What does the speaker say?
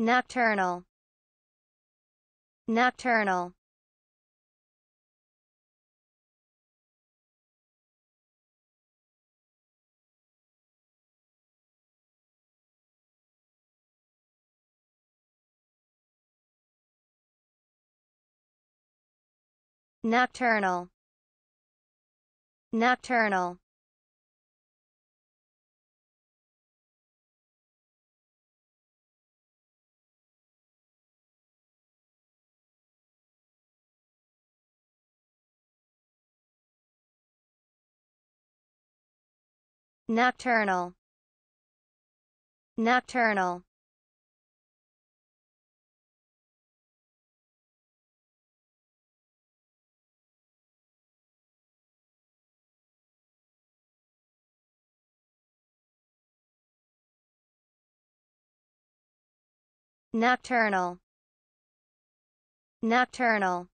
nocturnal. Nocturnal. Nocturnal. Nocturnal nocturnal. Nocturnal. Nocturnal. Nocturnal